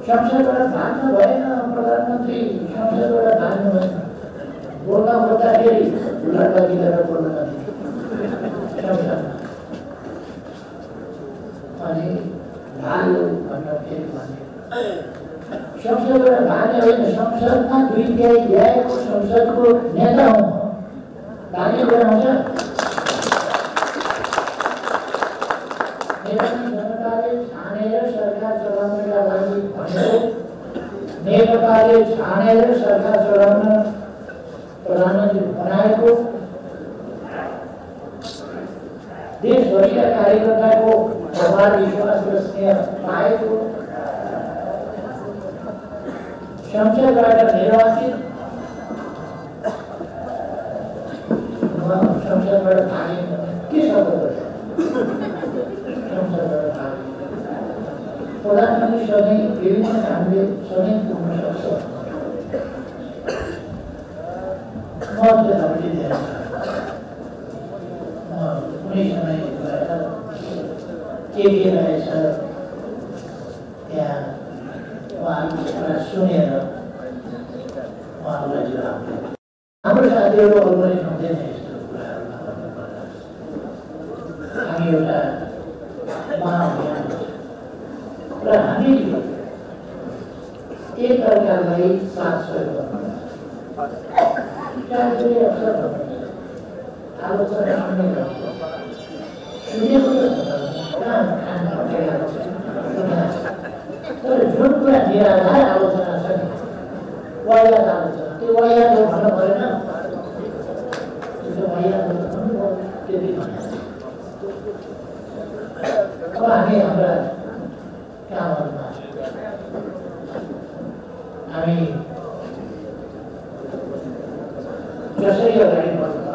संसदबाट भाग्नु भएन प्रधानमन्त्री संसदबाट भएन बोल्न खोज्दाखेरि बोल्न अनि भाग्यो भनेर फेरि संसदबाट होइन संसदमा दुई तिहाई ल्याएको संसदको नेता जनताले छानेर नेकपाले छानेर सरकार चलाउन प्रधानमन्त्री बनाएको देशभरिका कार्यकर्ताको प्रभाव विश्वास र स्नेह पाएको संसदबाट निर्वाचित संसदबाट भागे के शब्द प्रधानमन्त्री सधैँ विभिन्न कामले सधैँ पुग्न सक्छ म चाहिँ हामीले म कुनै समय गएर के के रहेछ त्यहाँ उहाँहरूको कुरा सुनेर उहाँहरूलाई हाम्रो साथीहरू अरू पनि यस्तो एउटा र हामी एक अर्कालाई साथ सहयोग आलोचना तर जुन कुरा आलोचना छ नि आलोचना त्यो हो भन्नु परेन हामी हाम्रा Estamos mal. A mí. Yo soy organismo